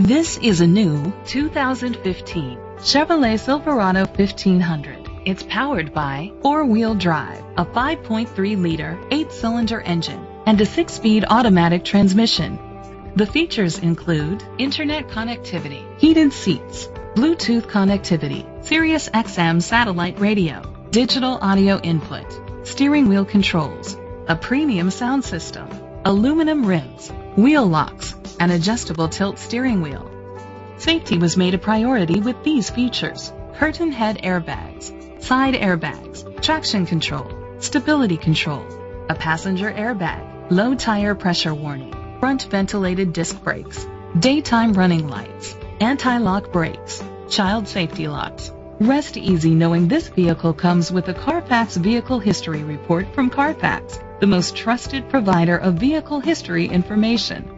This is a new 2015 Chevrolet Silverado 1500. It's powered by four-wheel drive, a 5.3-liter, eight-cylinder engine, and a six-speed automatic transmission. The features include internet connectivity, heated seats, Bluetooth connectivity, Sirius XM satellite radio, digital audio input, steering wheel controls, a premium sound system, aluminum rims, wheel locks, and adjustable tilt steering wheel. Safety was made a priority with these features. Curtain head airbags, side airbags, traction control, stability control, a passenger airbag, low tire pressure warning, front ventilated disc brakes, daytime running lights, anti-lock brakes, child safety locks. Rest easy knowing this vehicle comes with a Carfax Vehicle History Report from Carfax, the most trusted provider of vehicle history information.